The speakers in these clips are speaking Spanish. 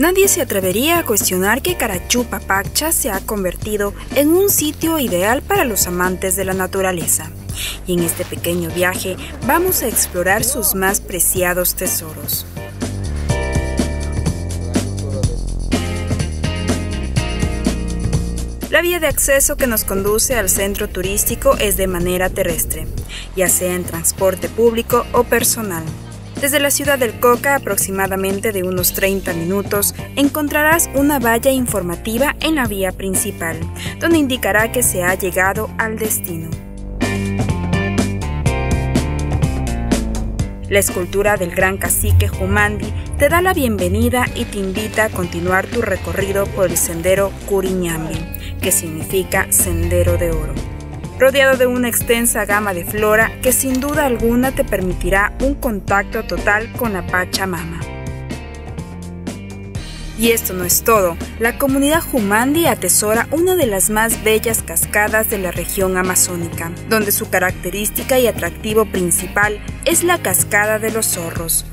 Nadie se atrevería a cuestionar que Carachú Papacha se ha convertido en un sitio ideal para los amantes de la naturaleza. Y en este pequeño viaje vamos a explorar sus más preciados tesoros. La vía de acceso que nos conduce al centro turístico es de manera terrestre, ya sea en transporte público o personal. Desde la ciudad del Coca, aproximadamente de unos 30 minutos, encontrarás una valla informativa en la vía principal, donde indicará que se ha llegado al destino. La escultura del gran cacique Jumandi te da la bienvenida y te invita a continuar tu recorrido por el sendero Curiñambi, que significa Sendero de Oro rodeado de una extensa gama de flora que sin duda alguna te permitirá un contacto total con la Pachamama. Y esto no es todo, la comunidad Jumandi atesora una de las más bellas cascadas de la región amazónica, donde su característica y atractivo principal es la cascada de los zorros,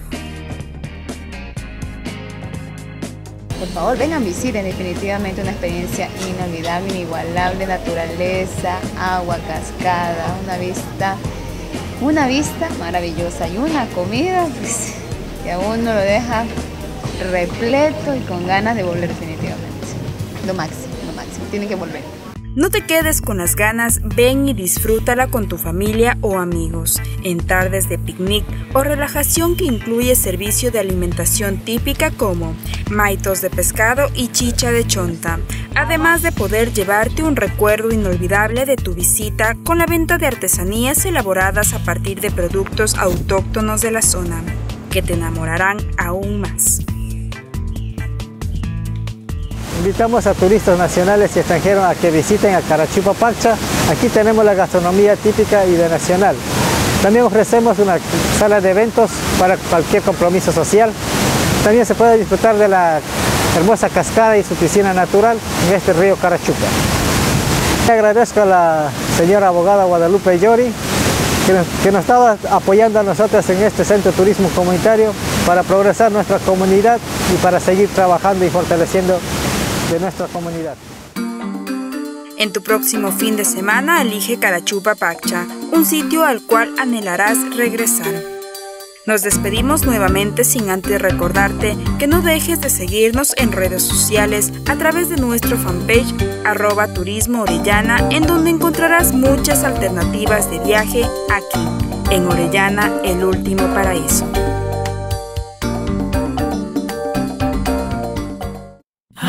Por favor, vengan, visiten definitivamente una experiencia inolvidable, inigualable, naturaleza, agua, cascada, una vista, una vista maravillosa y una comida pues, que a uno lo deja repleto y con ganas de volver definitivamente. Lo máximo, lo máximo, tienen que volver. No te quedes con las ganas, ven y disfrútala con tu familia o amigos, en tardes de picnic o relajación que incluye servicio de alimentación típica como maitos de pescado y chicha de chonta, además de poder llevarte un recuerdo inolvidable de tu visita con la venta de artesanías elaboradas a partir de productos autóctonos de la zona, que te enamorarán aún más. Invitamos a turistas nacionales y extranjeros a que visiten a Carachupa Pacha. Aquí tenemos la gastronomía típica y de nacional. También ofrecemos una sala de eventos para cualquier compromiso social. También se puede disfrutar de la hermosa cascada y su piscina natural en este río Carachupa. Agradezco a la señora abogada Guadalupe Llori que nos, que nos estaba apoyando a nosotros en este centro de turismo comunitario para progresar nuestra comunidad y para seguir trabajando y fortaleciendo de nuestra comunidad. En tu próximo fin de semana elige Carachupa Pacha, un sitio al cual anhelarás regresar. Nos despedimos nuevamente sin antes recordarte que no dejes de seguirnos en redes sociales a través de nuestro fanpage arroba en donde encontrarás muchas alternativas de viaje aquí, en Orellana, el último paraíso.